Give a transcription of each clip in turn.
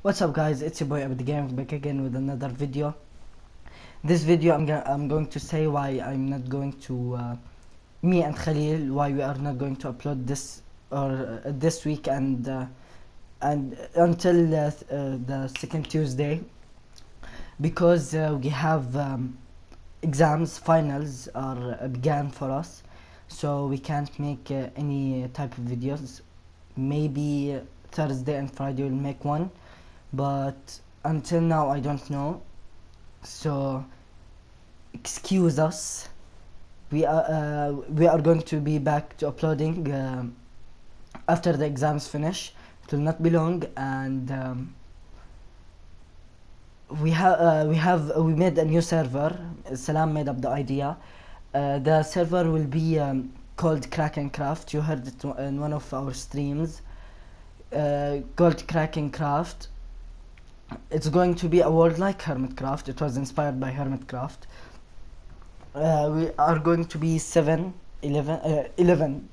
What's up guys, it's your boy Abd Games back again with another video. This video I'm, I'm going to say why I'm not going to, uh, me and Khalil, why we are not going to upload this or uh, this week and uh, and until uh, the second Tuesday. Because uh, we have um, exams, finals are uh, began for us. So we can't make uh, any type of videos. Maybe Thursday and Friday will make one but until now I don't know. So excuse us. We are uh, we are going to be back to uploading uh, after the exams finish. It will not be long and um, we have uh, we have we made a new server. Salam made up the idea. Uh, the server will be um, called Kraken Craft. You heard it in one of our streams. Uh, called Kraken Craft it's going to be a world like Hermitcraft it was inspired by Hermitcraft uh, we are going to be 7 11 uh, 11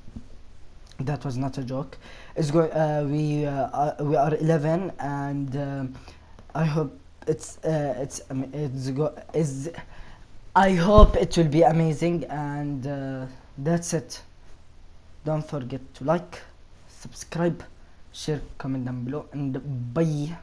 that was not a joke. It's going uh, we uh, are, we are 11 and um, I hope it's uh, it's um, it's go is I hope it will be amazing and uh, that's it. Don't forget to like subscribe share comment down below and bye